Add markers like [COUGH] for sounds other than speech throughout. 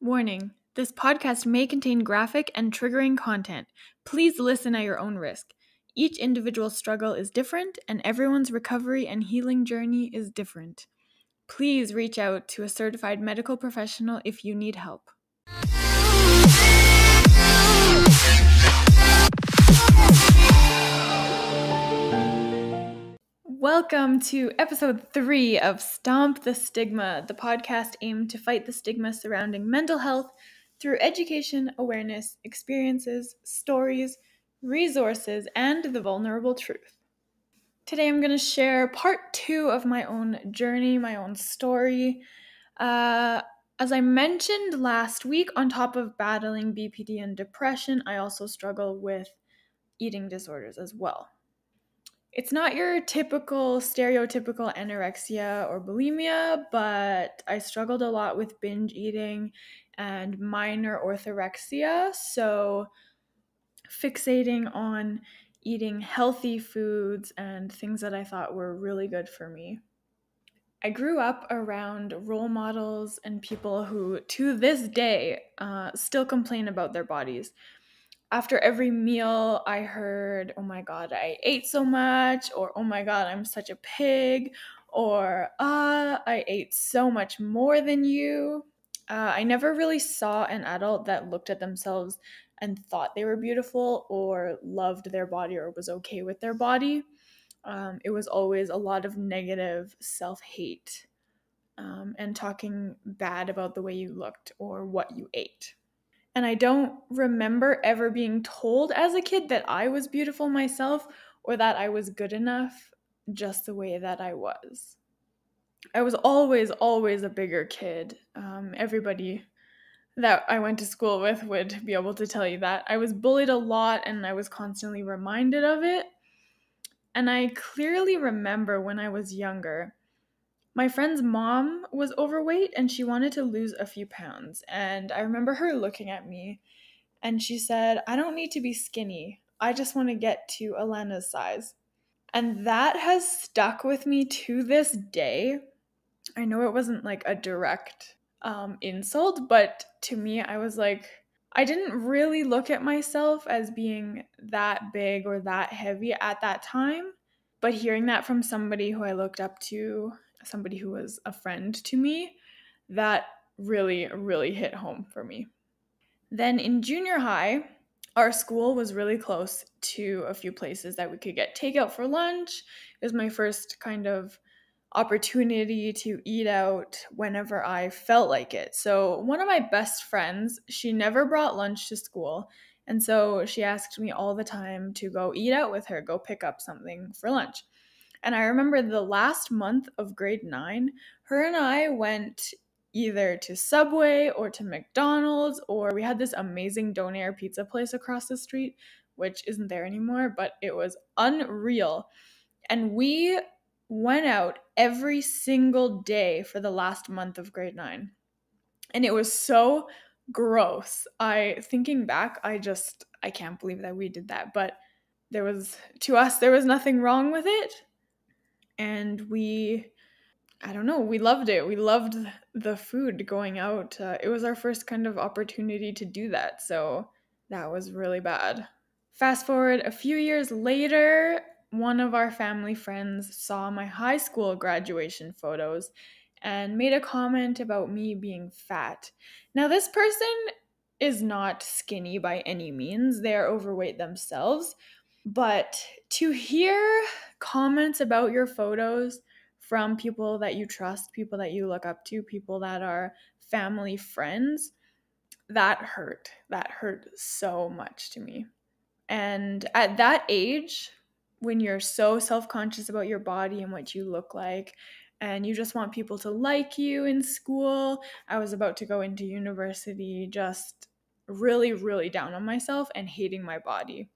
Warning this podcast may contain graphic and triggering content. Please listen at your own risk. Each individual struggle is different, and everyone's recovery and healing journey is different. Please reach out to a certified medical professional if you need help. [LAUGHS] Welcome to episode three of Stomp the Stigma, the podcast aimed to fight the stigma surrounding mental health through education, awareness, experiences, stories, resources, and the vulnerable truth. Today I'm going to share part two of my own journey, my own story. Uh, as I mentioned last week, on top of battling BPD and depression, I also struggle with eating disorders as well it's not your typical stereotypical anorexia or bulimia, but I struggled a lot with binge eating and minor orthorexia. So, fixating on eating healthy foods and things that I thought were really good for me. I grew up around role models and people who, to this day, uh, still complain about their bodies after every meal, I heard, oh my God, I ate so much, or oh my God, I'm such a pig, or ah, uh, I ate so much more than you. Uh, I never really saw an adult that looked at themselves and thought they were beautiful or loved their body or was okay with their body. Um, it was always a lot of negative self hate um, and talking bad about the way you looked or what you ate. And I don't remember ever being told as a kid that I was beautiful myself or that I was good enough just the way that I was. I was always, always a bigger kid. Um, everybody that I went to school with would be able to tell you that. I was bullied a lot and I was constantly reminded of it. And I clearly remember when I was younger my friend's mom was overweight and she wanted to lose a few pounds. And I remember her looking at me and she said, I don't need to be skinny. I just want to get to Elena's size. And that has stuck with me to this day. I know it wasn't like a direct um, insult, but to me, I was like, I didn't really look at myself as being that big or that heavy at that time. But hearing that from somebody who I looked up to somebody who was a friend to me, that really, really hit home for me. Then in junior high, our school was really close to a few places that we could get takeout for lunch. It was my first kind of opportunity to eat out whenever I felt like it. So, one of my best friends, she never brought lunch to school. And so she asked me all the time to go eat out with her, go pick up something for lunch. And I remember the last month of grade nine, her and I went either to Subway or to McDonald's, or we had this amazing Donair pizza place across the street, which isn't there anymore, but it was unreal. And we went out every single day for the last month of grade nine. And it was so gross. I thinking back, I just I can't believe that we did that. But there was to us there was nothing wrong with it and we I don't know, we loved it. We loved the food going out. Uh, it was our first kind of opportunity to do that. So that was really bad. Fast forward a few years later, one of our family friends saw my high school graduation photos and made a comment about me being fat. Now, this person is not skinny by any means, they are overweight themselves. But to hear comments about your photos from people that you trust, people that you look up to, people that are family friends, that hurt. That hurt so much to me. And at that age, when you're so self conscious about your body and what you look like, and you just want people to like you in school, I was about to go into university just really, really down on myself and hating my body.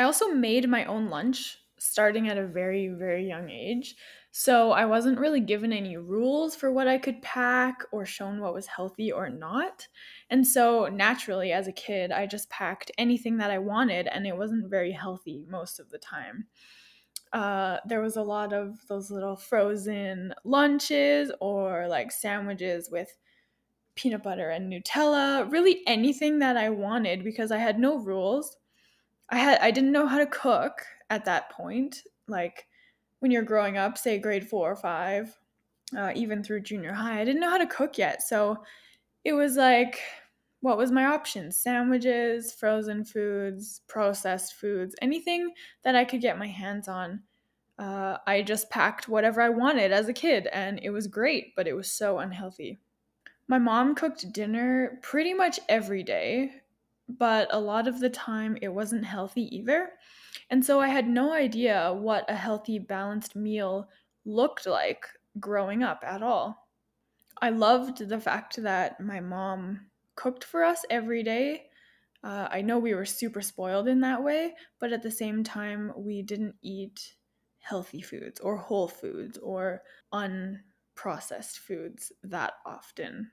I also made my own lunch starting at a very, very young age. So I wasn't really given any rules for what I could pack or shown what was healthy or not. And so naturally, as a kid, I just packed anything that I wanted, and it wasn't very healthy most of the time. Uh, there was a lot of those little frozen lunches or like sandwiches with peanut butter and Nutella, really anything that I wanted because I had no rules. I had I didn't know how to cook at that point. Like when you're growing up, say grade 4 or 5, uh, even through junior high, I didn't know how to cook yet. So it was like what was my options? Sandwiches, frozen foods, processed foods, anything that I could get my hands on. Uh, I just packed whatever I wanted as a kid, and it was great, but it was so unhealthy. My mom cooked dinner pretty much every day, but a lot of the time it wasn't healthy either. And so I had no idea what a healthy, balanced meal looked like growing up at all. I loved the fact that my mom cooked for us every day. Uh, I know we were super spoiled in that way, but at the same time, we didn't eat healthy foods or whole foods or unprocessed foods that often.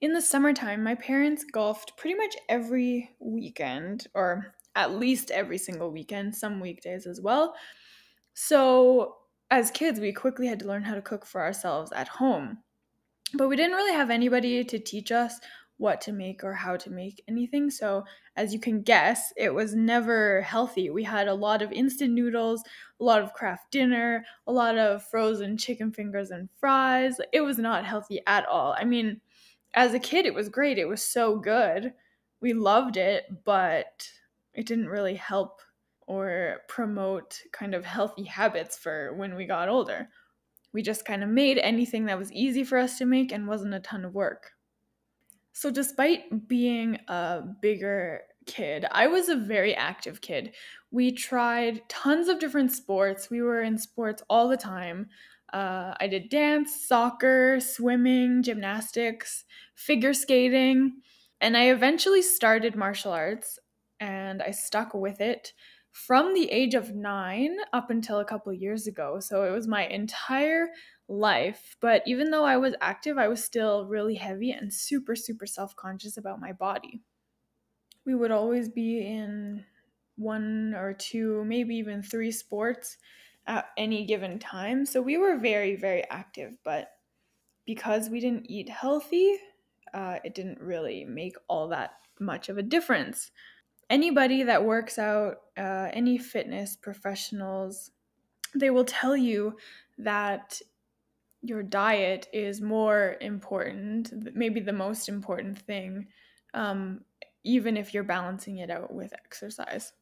In the summertime, my parents golfed pretty much every weekend, or at least every single weekend, some weekdays as well. So, as kids, we quickly had to learn how to cook for ourselves at home. But we didn't really have anybody to teach us what to make or how to make anything. So, as you can guess, it was never healthy. We had a lot of instant noodles, a lot of Kraft Dinner, a lot of frozen chicken fingers and fries. It was not healthy at all. I mean, as a kid, it was great. It was so good. We loved it, but it didn't really help or promote kind of healthy habits for when we got older. We just kind of made anything that was easy for us to make and wasn't a ton of work. So, despite being a bigger kid, I was a very active kid. We tried tons of different sports. We were in sports all the time. Uh, I did dance, soccer, swimming, gymnastics, figure skating, and I eventually started martial arts and I stuck with it from the age of nine up until a couple years ago. So it was my entire life. But even though I was active, I was still really heavy and super, super self conscious about my body. We would always be in one or two, maybe even three sports at any given time. So we were very, very active. But because we didn't eat healthy, uh, it didn't really make all that much of a difference. Anybody that works out, uh, any fitness professionals, they will tell you that your diet is more important, maybe the most important thing, um, even if you're balancing it out with exercise.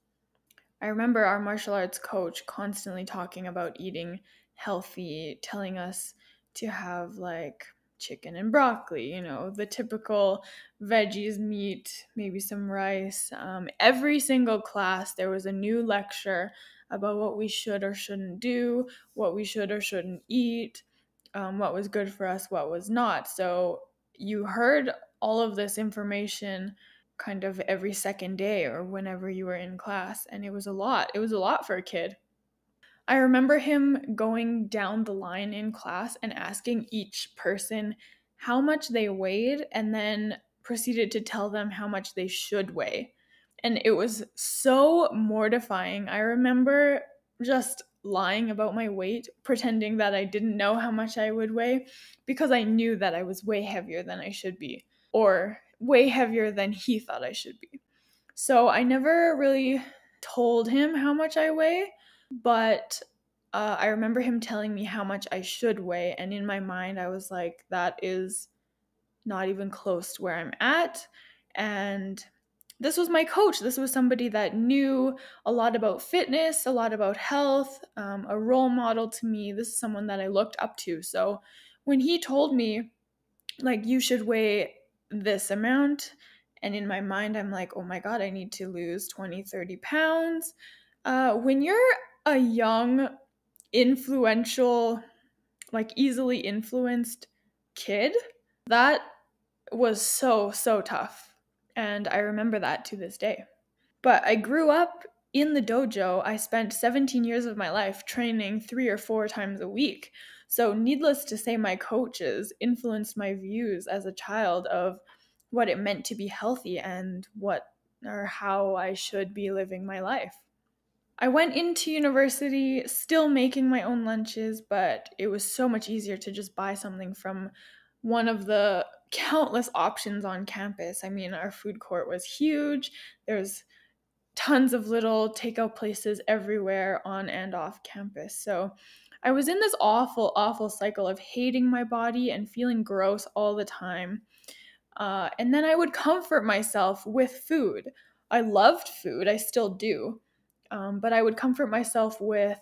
I remember our martial arts coach constantly talking about eating healthy, telling us to have like chicken and broccoli, you know, the typical veggies, meat, maybe some rice. Um, every single class, there was a new lecture about what we should or shouldn't do, what we should or shouldn't eat um, what was good for us, what was not. So you heard all of this information kind of every second day or whenever you were in class. And it was a lot. It was a lot for a kid. I remember him going down the line in class and asking each person how much they weighed and then proceeded to tell them how much they should weigh. And it was so mortifying. I remember just lying about my weight, pretending that I didn't know how much I would weigh because I knew that I was way heavier than I should be, or way heavier than he thought I should be. So I never really told him how much I weigh, but uh, I remember him telling me how much I should weigh, and in my mind, I was like, that is not even close to where I'm at. And this was my coach. This was somebody that knew a lot about fitness, a lot about health, um, a role model to me. This is someone that I looked up to. So when he told me, like, you should weigh this amount, and in my mind, I'm like, oh my God, I need to lose 20, 30 pounds. Uh, when you're a young, influential, like easily influenced kid, that was so, so tough and I remember that to this day. But I grew up in the dojo. I spent 17 years of my life training three or four times a week. So, needless to say, my coaches influenced my views as a child of what it meant to be healthy and what or how I should be living my life. I went into university still making my own lunches, but it was so much easier to just buy something from one of the [LAUGHS] countless options on campus. I mean, our food court was huge. There's tons of little takeout places everywhere on and off campus. So I was in this awful, awful cycle of hating my body and feeling gross all the time. Uh, and then I would [LAUGHS] comfort myself with food. I loved food, I still do. Um, but I would comfort myself with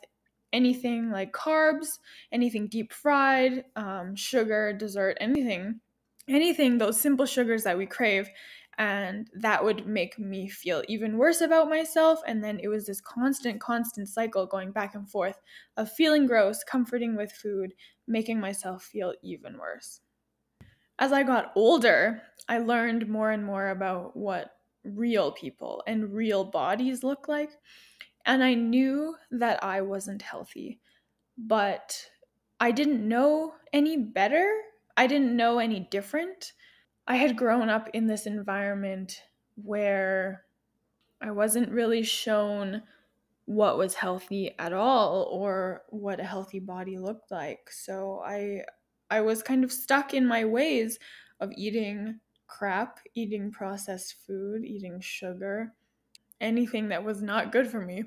anything like carbs, anything deep fried, um, sugar, dessert, anything, anything, those simple sugars that we crave and that would make me feel even worse about myself and then it was this constant constant cycle going back and forth of feeling gross comforting with food making myself feel even worse. As i got older i learned more and more about what real people and real bodies look like and i knew that i wasn't healthy but i didn't know any better. I didn't know any different I had grown up in this environment where I wasn't really shown what was healthy at all or what a healthy body looked like. So I I was kind of stuck in my ways of eating crap, eating processed food, eating sugar, anything that was not good for me.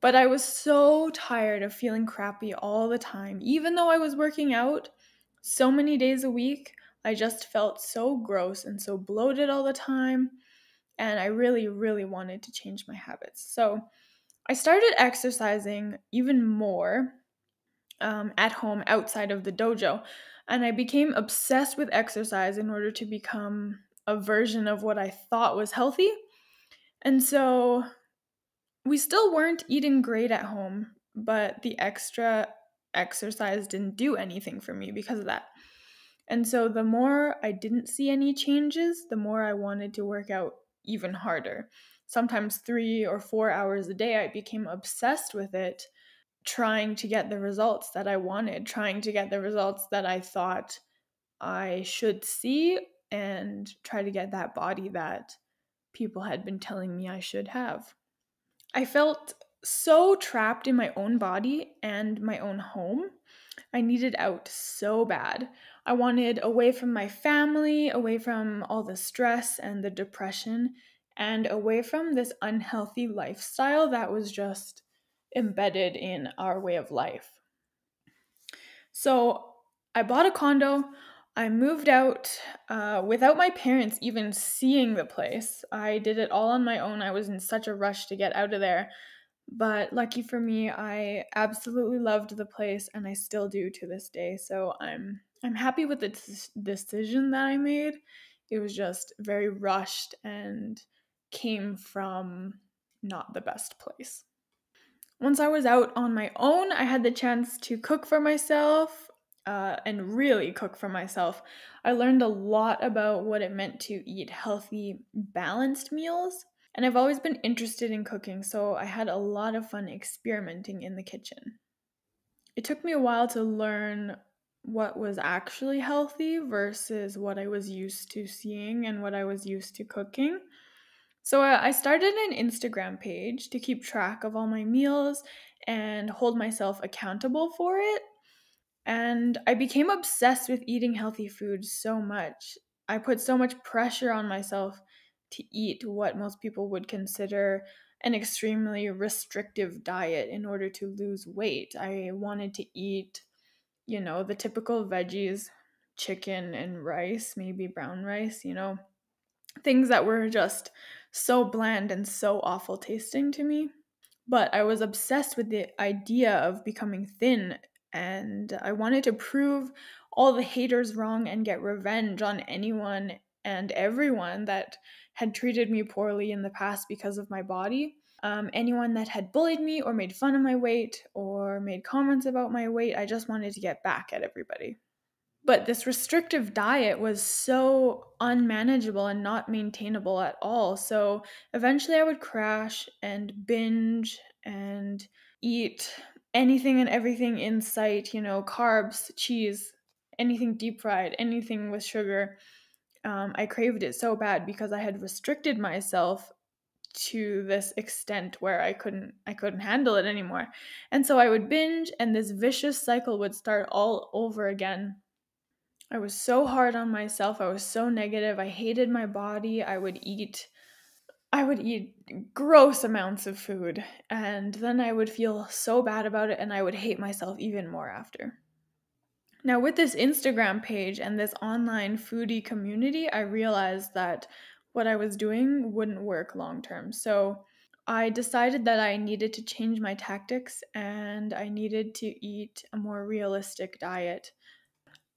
But I was so tired of feeling crappy all the time. Even though I was working out so many days a week, I just felt so gross and so bloated all the time. And I really, really wanted to change my habits. So I started exercising even more um, at home outside of the dojo. And I became obsessed with exercise in order to become a version of what I thought was healthy. And so we still weren't eating great at home, but the extra exercise didn't do anything for me because of that. And so the more I didn't see any changes, the more I wanted to work out even harder. Sometimes three or four hours a day, I became obsessed with it, trying to get the results that I wanted, trying to get the results that I thought I should see, and try to get that body that people had been telling me I should have. I felt so trapped in my own body and my own home. I needed out so bad. I wanted away from my family, away from all the stress and the depression, and away from this unhealthy lifestyle that was just embedded in our way of life. So I bought a condo. I moved out uh, without my parents even seeing the place. I did it all on my own. I was in such a rush to get out of there. But lucky for me, I absolutely loved the place and I still do to this day. So I'm I'm happy with the t- decision that I made. It was just very rushed and came from not the best place. Once I was out on my own, I had the chance to cook for myself uh, and really cook for myself. I learned a lot about what it meant to eat healthy, balanced meals. And I've always been interested in cooking, so I had a lot of fun experimenting in the kitchen. It took me a while to learn what was actually healthy versus what I was used to seeing and what I was used to cooking. So uh, I started an Instagram page to keep track of all my meals and hold myself accountable for it. And I became obsessed with eating healthy food so much. I put so much pressure on myself to eat what most people would consider an extremely restrictive diet in order to lose weight. I wanted to eat you know, the typical veggies, chicken and rice, maybe brown rice, you know, things that were just so bland and so awful tasting to me. But I was obsessed with the idea of becoming thin, and I wanted to prove all the haters wrong and get revenge on anyone and everyone that had treated me poorly in the past because of my body um, anyone that had bullied me or made fun of my weight or made comments about my weight. I just wanted to get back at everybody. But this restrictive diet was so unmanageable and not maintainable at all. So eventually I would crash and binge and eat anything and everything in sight, you know, carbs, cheese, anything deep fried, anything with sugar. Um, I craved it so bad because I had restricted myself to this extent where I couldn't I couldn't handle it anymore. And so I would binge and this vicious cycle would start all over again. I was so hard on myself. I was so negative. I hated my body. I would eat I would eat gross amounts of food and then I would feel so bad about it and I would hate myself even more after. Now, with this Instagram page and this online foodie community, I realized that what I was doing wouldn't work long term. So I decided that I needed to change my tactics and I needed to eat a more realistic diet.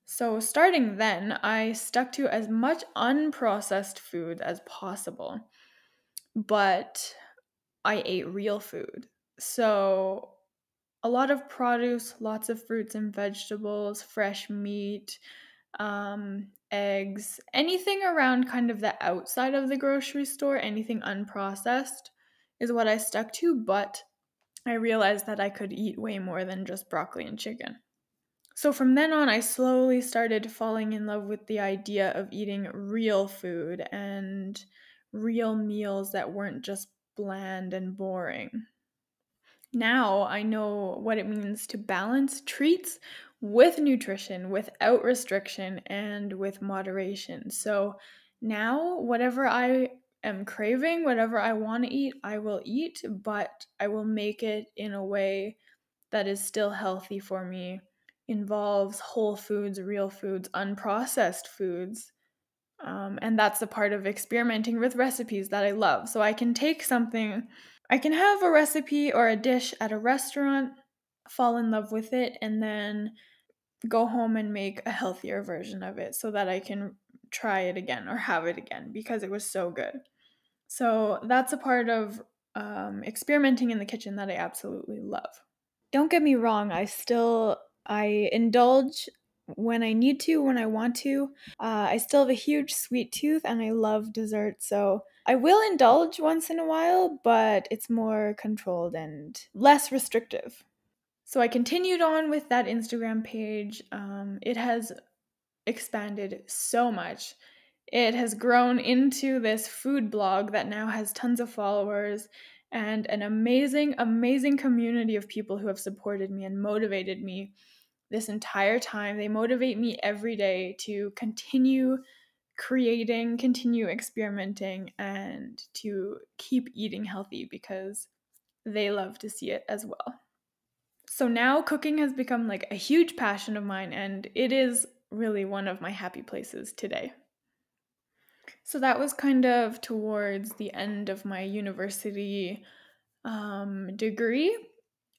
So, starting then, I stuck to as much unprocessed food as possible, but I ate real food. So, a lot of produce, lots of fruits and vegetables, fresh meat, um, eggs, anything around kind of the outside of the grocery store, anything unprocessed is what I stuck to, but I realized that I could eat way more than just broccoli and chicken. So from then on, I slowly started falling in love with the idea of eating real food and real meals that weren't just bland and boring. Now I know what it means to balance treats with nutrition, without restriction, and with moderation. So now, whatever I am craving, whatever I want to eat, I will eat, but I will make it in a way that is still healthy for me, involves whole foods, real foods, unprocessed foods. Um, and that's the part of experimenting with recipes that I love. So I can take something, I can have a recipe or a dish at a restaurant, fall in love with it, and then go home and make a healthier version of it so that I can try it again or have it again because it was so good. So that's a part of um, experimenting in the kitchen that I absolutely love. Don't get me wrong, I still I indulge when I need to, when I want to. Uh, I still have a huge sweet tooth and I love dessert, so I will indulge once in a while, but it's more controlled and less restrictive. So I continued on with that Instagram page. Um, it has expanded so much. It has grown into this food blog that now has tons of followers and an amazing, amazing community of people who have supported me and motivated me this entire time. They motivate me every day to continue creating, continue experimenting, and to keep eating healthy because they love to see it as well. So now cooking has become like a huge passion of mine, and it is really one of my happy places today. So that was kind of towards the end of my university um, degree.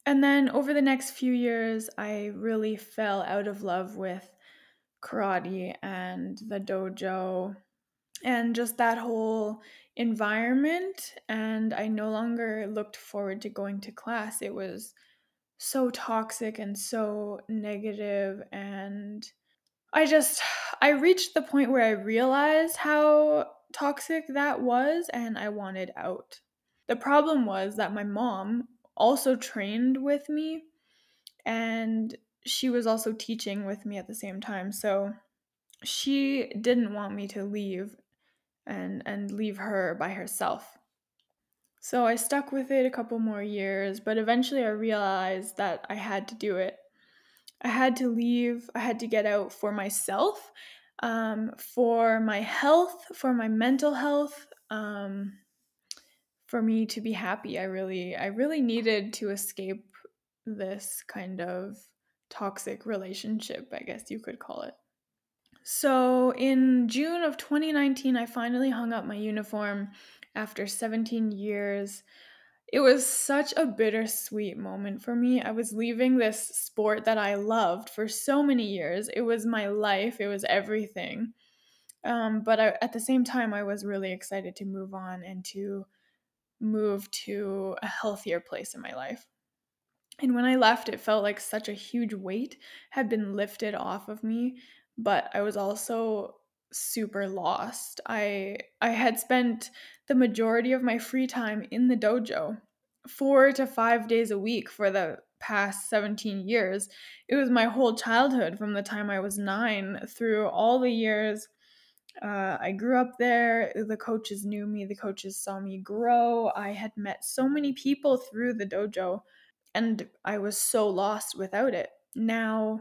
And then over the next few years, I really fell out of love with karate and the dojo and just that whole environment. And I no longer looked forward to going to class. It was so toxic and so negative and I just I reached the point where I realized how toxic that was and I wanted out. The problem was that my mom also trained with me and she was also teaching with me at the same time. So she didn't want me to leave and and leave her by herself. So I stuck with it a couple more years, but eventually I realized that I had to do it. I had to leave, I had to get out for myself, um, for my health, for my mental health, um, for me to be happy. I really, I really needed to escape this kind of toxic relationship, I guess you could call it. So in June of 2019, I finally hung up my uniform after 17 years. It was such a bittersweet moment for me. I was leaving this sport that I loved for so many years. It was my life, it was everything. Um, but I, at the same time, I was really excited to move on and to move to a healthier place in my life. And when I left, it felt like such a huge weight had been lifted off of me, but I was also super lost. I I had spent the majority of my free time in the dojo, 4 to 5 days a week for the past 17 years. It was my whole childhood from the time I was 9 through all the years uh, I grew up there. The coaches knew me. The coaches saw me grow. I had met so many people through the dojo, and I was so lost without it. Now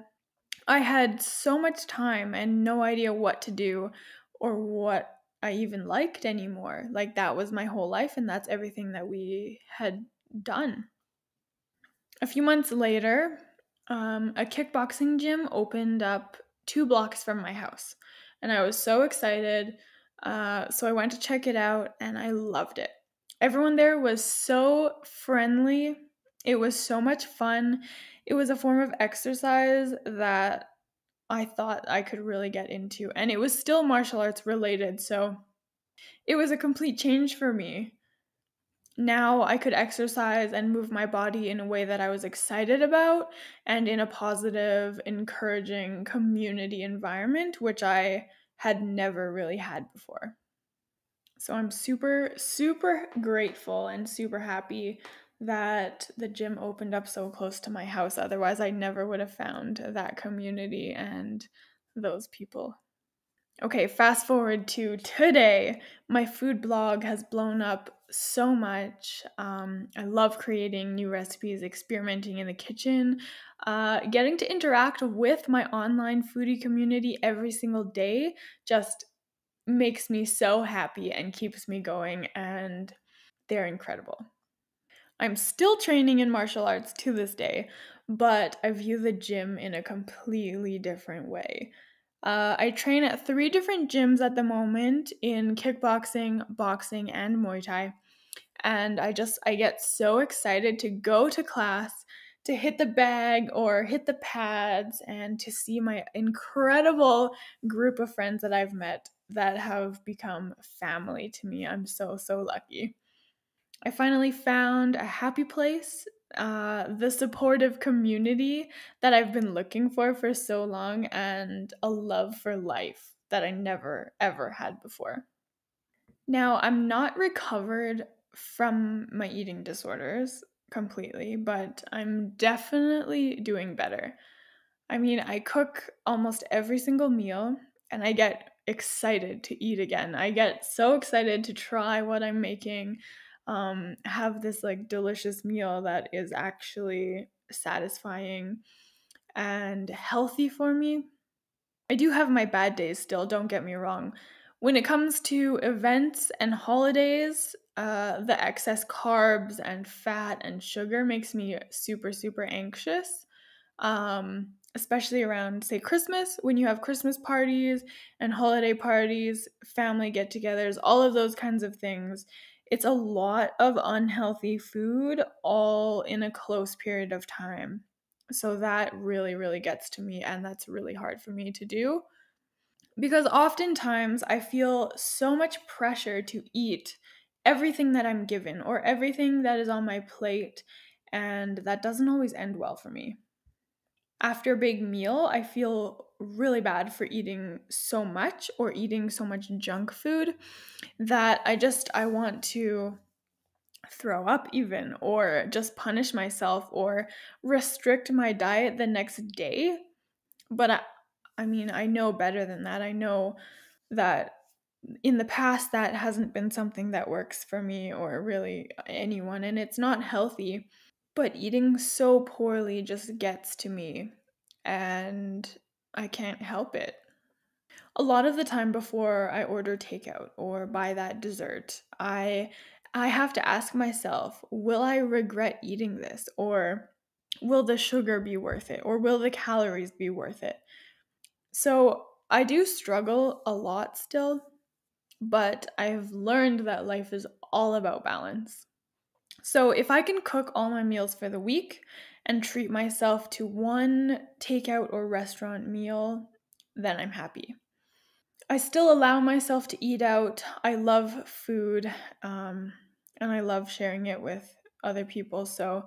I had so much time and no idea what to do or what I even liked anymore. Like that was my whole life and that's everything that we had done. A few months later, um, a kickboxing gym opened up two blocks from my house. And I was so excited. Uh, so I went to check it out and I loved it. Everyone there was so friendly. It was so much fun. It was a form of exercise that I thought I could really get into. And it was still martial arts related. So it was a complete change for me. Now I could exercise and move my body in a way that I was excited about and in a positive, encouraging community environment, which I had never really had before. So I'm super, super grateful and super happy that the gym opened up so close to my house. Otherwise, I never would have found that community and those people. Okay, fast forward to today. My food blog has blown up so much. Um, I love creating new recipes, experimenting in the kitchen, uh, getting to interact with my online foodie community every single day just makes me so happy and keeps me going, and they're incredible. I'm still training in martial arts to this day, but I view the gym in a completely different way. Uh, I train at three different gyms at the moment in kickboxing, boxing, and Muay Thai. And I just, I get so excited to go to class, to hit the bag or hit the pads, and to see my incredible group of friends that I've met that have become family to me. I'm so, so lucky. I finally found a happy place uh, the supportive community that I've been looking for for so long and a love for life that I never ever had before. Now, I'm not recovered from my eating disorders completely, but I'm definitely doing better. I mean, I cook almost every single meal and I get excited to eat again. I get so excited to try what I'm making um, have this like delicious meal that is actually satisfying and healthy for me. I do have my bad days still, don't get me wrong. When it comes to events and holidays, uh, the excess carbs and fat and sugar makes me super, super anxious. Um, especially around, say, Christmas, when you have Christmas parties and holiday parties, family get togethers, all of those kinds of things it's a lot of unhealthy food all in a close period of time. So that really, really gets to me, and that's really hard for me to do. Because oftentimes I feel so much pressure to eat everything that I'm given or everything that is on my plate, and that doesn't always end well for me. After a big meal, I feel really bad for eating so much or eating so much junk food that I just I want to throw up even or just punish myself or restrict my diet the next day. But I I mean, I know better than that. I know that in the past that hasn't been something that works for me or really anyone and it's not healthy. But eating so poorly just gets to me and I can't help it. A lot of the time before I order takeout or buy that dessert, I I have to ask myself, will I regret eating this or will the sugar be worth it or will the calories be worth it? So, I do struggle a lot still, but I've learned that life is all about balance. So, if I can cook all my meals for the week and treat myself to one takeout or restaurant meal, then I'm happy. I still allow myself to eat out. I love food um, and I love sharing it with other people. So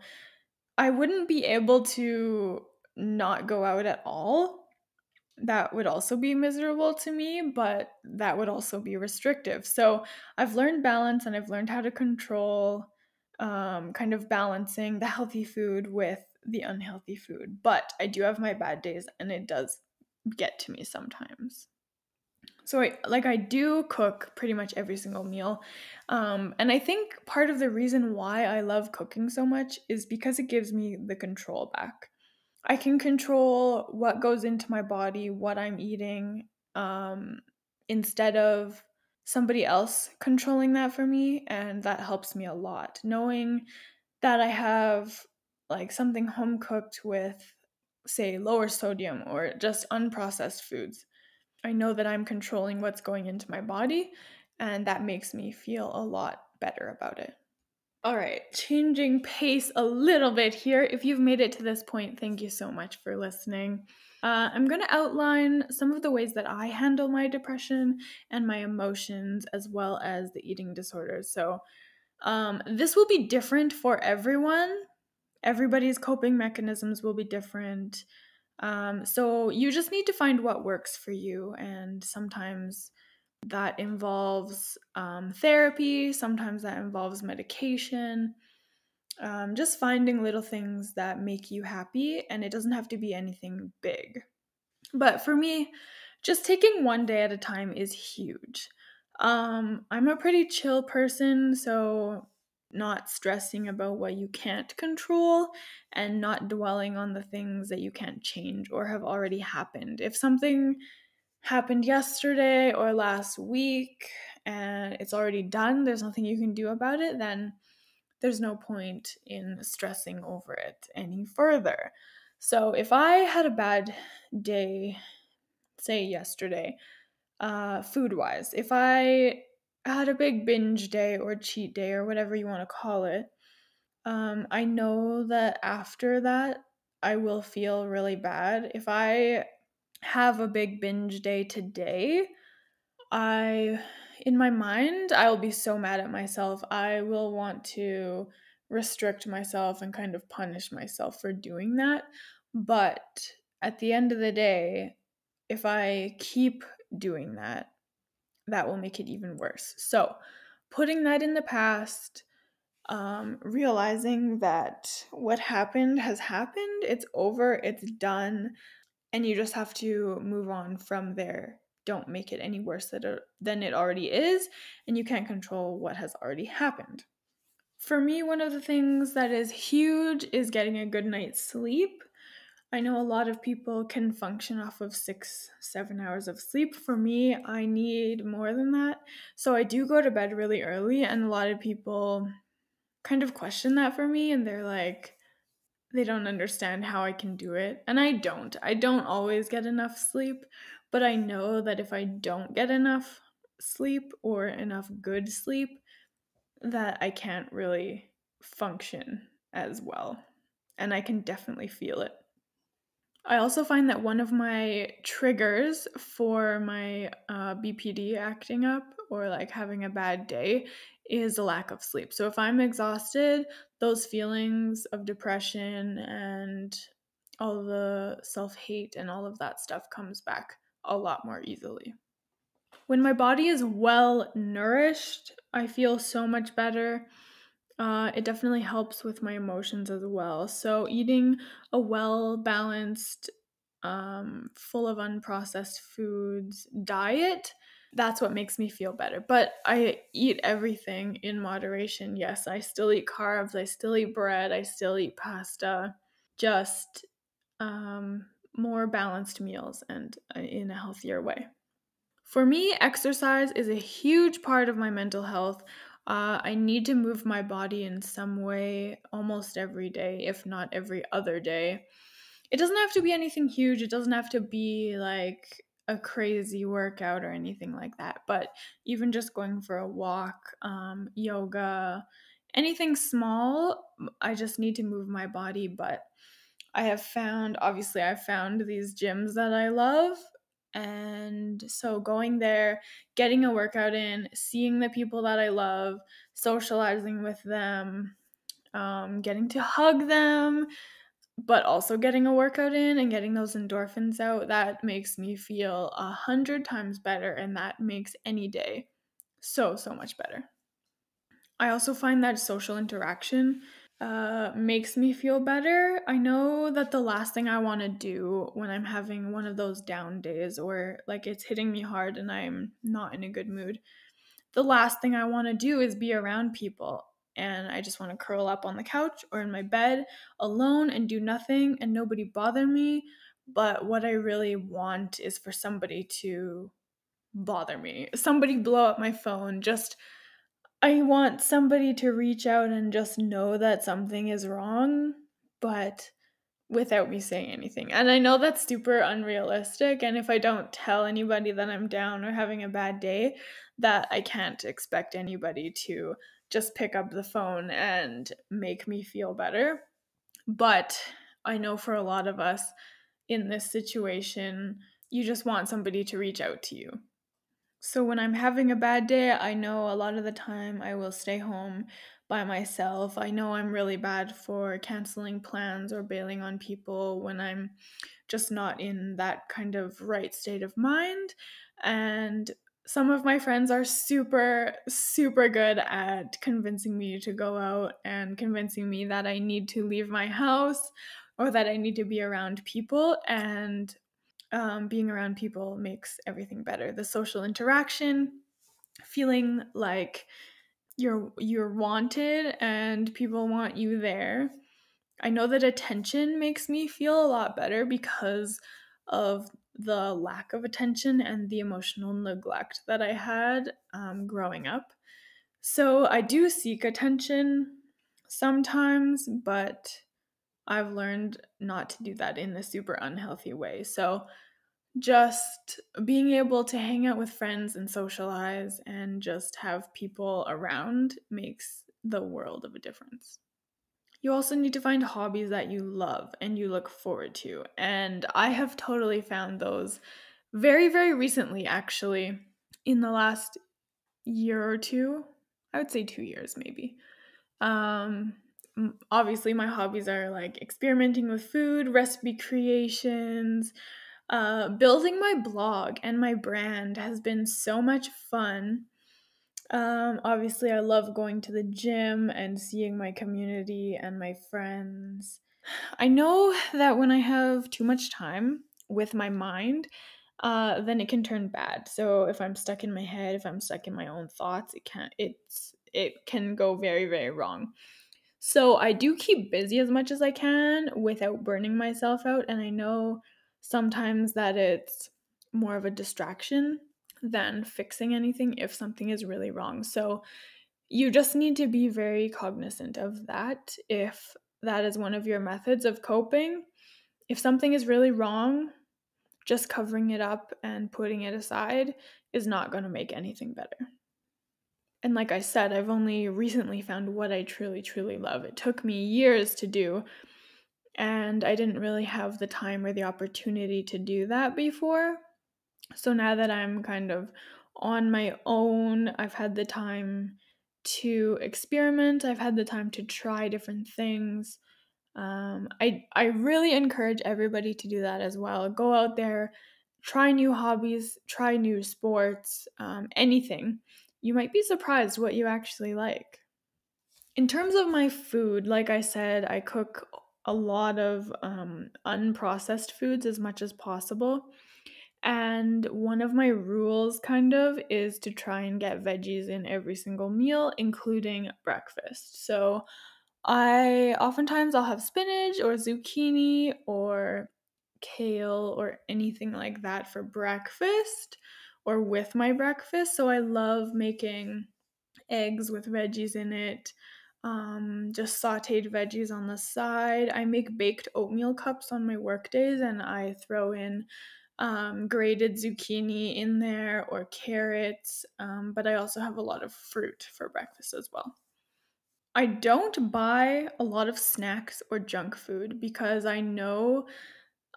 I wouldn't be able to not go out at all. That would also be miserable to me, but that would also be restrictive. So I've learned balance and I've learned how to control um, kind of balancing the healthy food with the unhealthy food. But I do have my bad days and it does get to me sometimes. So I like I do cook pretty much every single meal. Um, and I think part of the reason why I love cooking so much is because it gives me the control back. I can control what goes into my body, what I'm eating, um, instead of somebody else controlling that for me. And that helps me a lot. Knowing that I have like something home cooked with, say, lower sodium or just unprocessed foods. I know that I'm controlling what's going into my body, and that makes me feel a lot better about it. All right, changing pace a little bit here. If you've made it to this point, thank you so much for listening. Uh, I'm going to outline some of the ways that I handle my depression and my emotions, as well as the eating disorders. So, um, this will be different for everyone. Everybody's coping mechanisms will be different. Um, so, you just need to find what works for you, and sometimes that involves um, therapy, sometimes that involves medication. Um, just finding little things that make you happy, and it doesn't have to be anything big. But for me, just taking one day at a time is huge. Um, I'm a pretty chill person, so not stressing about what you can't control and not dwelling on the things that you can't change or have already happened. If something happened yesterday or last week and it's already done, there's nothing you can do about it, then there's no point in stressing over it any further. So if I had a bad day, say yesterday, uh, food wise, if I had a big binge day or cheat day or whatever you want to call it, um, I know that after that, I will feel really bad. If I have a big binge day today, I, in my mind, I will be so mad at myself. I will want to restrict myself and kind of punish myself for doing that. But at the end of the day, if I keep doing that, that will make it even worse. So, putting that in the past, um, realizing that what happened has happened, it's over, it's done and you just have to move on from there. Don't make it any worse than it already is, and you can't control what has already happened. For me, one of the things that is huge is getting a good night's sleep. I know a lot of people can function off of six, seven hours of sleep. For me, I need more than that. So I do go to bed really early, and a lot of people kind of question that for me, and they're like, they don't understand how I can do it. And I don't. I don't always get enough sleep, but I know that if I don't get enough sleep or enough good sleep, that I can't really function as well. And I can definitely feel it. I also find that one of my triggers for my uh, BPD acting up or like having a bad day is a lack of sleep. So if I'm exhausted, those feelings of depression and all the self hate and all of that stuff comes back a lot more easily. When my body is well nourished, I feel so much better. Uh, it definitely helps with my emotions as well. So, eating a well balanced, um, full of unprocessed foods diet that's what makes me feel better. But I eat everything in moderation. Yes, I still eat carbs, I still eat bread, I still eat pasta, just um, more balanced meals and uh, in a healthier way. For me, exercise is a huge part of my mental health. Uh, I need to move my body in some way almost every day, if not every other day. It doesn't have to be anything huge. It doesn't have to be like a crazy workout or anything like that, but even just going for a walk, um, yoga, anything small, I just need to move my body. But I have found, obviously, I've found these gyms that I love. And so going there, getting a workout in, seeing the people that I love, socializing with them, um, getting to hug them, but also getting a workout in and getting those endorphins out, that makes me feel a hundred times better, and that makes any day so, so much better. I also find that social interaction uh, makes me feel better. I know that the last thing I want to do when I'm having one of those down days or like it's hitting me hard and I'm not in a good mood, the last thing I want to do is be around people. And I just want to curl up on the couch or in my bed alone and do nothing and nobody bother me. But what I really want is for somebody to bother me. Somebody blow up my phone. Just, I want somebody to reach out and just know that something is wrong, but without me saying anything. And I know that's super unrealistic. And if I don't tell anybody that I'm down or having a bad day, that I can't expect anybody to just pick up the phone and make me feel better. But I know for a lot of us in this situation, you just want somebody to reach out to you. So when I'm having a bad day, I know a lot of the time I will stay home by myself. I know I'm really bad for canceling plans or bailing on people when I'm just not in that kind of right state of mind. And some of my friends are super, super good at convincing me to go out and convincing me that I need to leave my house or that I need to be around people. And um, being around people makes everything better. The social interaction, feeling like you're you're wanted and people want you there. I know that attention makes me feel a lot better because of the lack of attention and the emotional neglect that I had um, growing up. So I do seek attention sometimes, but I've learned not to do that in a super unhealthy way. So just being able to hang out with friends and socialize and just have people around makes the world of a difference. You also need to find hobbies that you love and you look forward to. And I have totally found those very, very recently, actually, in the last year or two. I would say two years, maybe. Um, obviously, my hobbies are like experimenting with food, recipe creations, uh, building my blog and my brand has been so much fun. Um, obviously, I love going to the gym and seeing my community and my friends. I know that when I have too much time with my mind, uh, then it can turn bad. So if I'm stuck in my head, if I'm stuck in my own thoughts, it can it's it can go very very wrong. So I do keep busy as much as I can without burning myself out, and I know sometimes that it's more of a distraction than fixing anything if something is really wrong. So you just need to be very cognizant of that if that is one of your methods of coping. If something is really wrong, just covering it up and putting it aside is not going to make anything better. And like I said, I've only recently found what I truly, truly love. It took me years to do, and I didn't really have the time or the opportunity to do that before. So now that I'm kind of on my own, I've had the time to experiment, I've had the time to try different things. Um, I, I really encourage everybody to do that as well. Go out there, try new hobbies, try new sports, um, anything. You might be surprised what you actually like. In terms of my food, like I said, I cook a lot of um, unprocessed foods as much as possible. And one of my rules, kind of, is to try and get veggies in every single meal, including breakfast. So I oftentimes I'll have spinach or zucchini or kale or anything like that for breakfast or with my breakfast. So I love making eggs with veggies in it um, just sauteed veggies on the side. I make baked oatmeal cups on my work days and I throw in um, grated zucchini in there or carrots, um, but I also have a lot of fruit for breakfast as well. I don't buy a lot of snacks or junk food because I know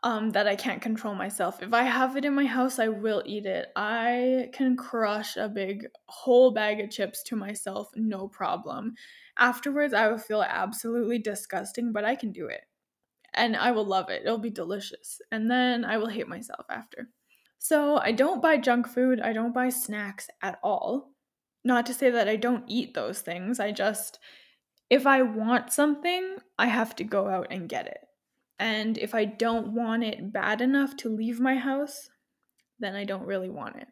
um, that I can't control myself. If I have it in my house, I will eat it. I can crush a big whole bag of chips to myself, no problem. Afterwards, I will feel absolutely disgusting, but I can do it. And I will love it. It'll be delicious. And then I will hate myself after. So I don't buy junk food, I don't buy snacks at all. Not to say that I don't eat those things, I just, if I want something, I have to go out and get it. And if I don't want it bad enough to leave my house, then I don't really want it.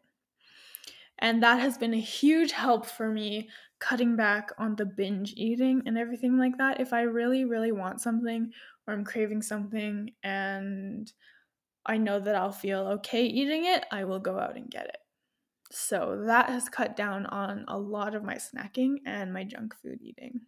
And that has been a huge help for me cutting back on the binge eating and everything like that. If I really, really want something or I'm craving something and I know that I'll feel okay eating it, I will go out and get it. So that has cut down on a lot of my snacking and my junk food eating.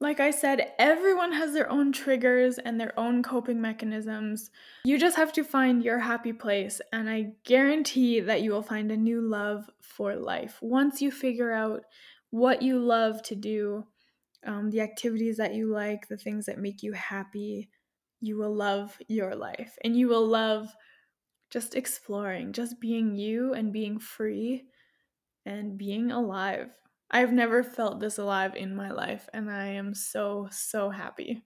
Like I said, everyone has their own triggers and their own coping mechanisms. You just have to find your happy place, and I guarantee that you will find a new love for life. Once you figure out what you love to do, um, the activities that you like, the things that make you happy, you will love your life and you will love just exploring, just being you and being free and being alive. I've never felt this alive in my life, and I am so, so happy.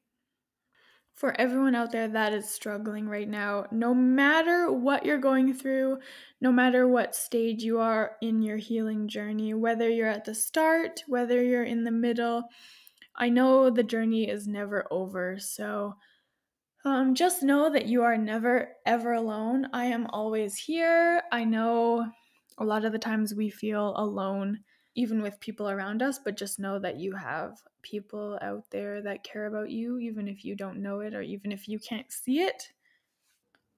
For everyone out there that is struggling right now, no matter what you're going through, no matter what stage you are in your healing journey, whether you're at the start, whether you're in the middle, I know the journey is never over. So um, just know that you are never, ever alone. I am always here. I know a lot of the times we feel alone even with people around us, but just know that you have people out there that care about you, even if you don't know it or even if you can't see it.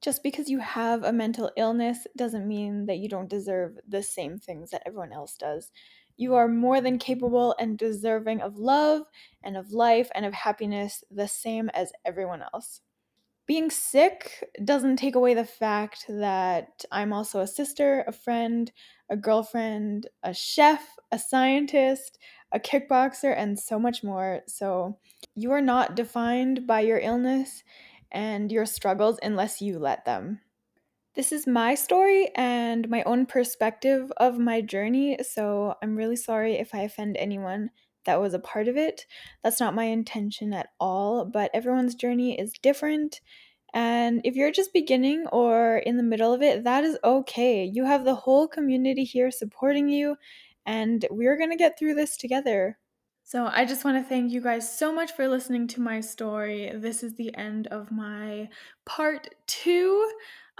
Just because you have a mental illness doesn't mean that you don't deserve the same things that everyone else does. You are more than capable and deserving of love and of life and of happiness, the same as everyone else being sick doesn't take away the fact that I'm also a sister, a friend, a girlfriend, a chef, a scientist, a kickboxer, and so much more. So you are not defined by your illness and your struggles unless you let them. This is my story and my own perspective of my journey, so I'm really sorry if I offend anyone that was a part of it. That's not my intention at all, but everyone's journey is different. And if you're just beginning or in the middle of it, that is okay. You have the whole community here supporting you, and we're going to get through this together. So, I just want to thank you guys so much for listening to my story. This is the end of my part two.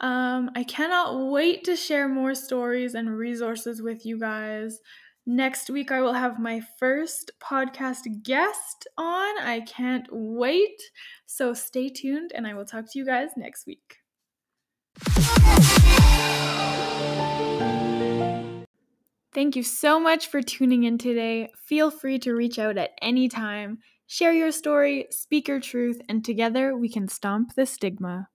Um, I cannot wait to share more stories and resources with you guys. Next week, I will have my first podcast guest on. I can't wait. So stay tuned, and I will talk to you guys next week. Thank you so much for tuning in today. Feel free to reach out at any time. Share your story, speak your truth, and together we can stomp the stigma.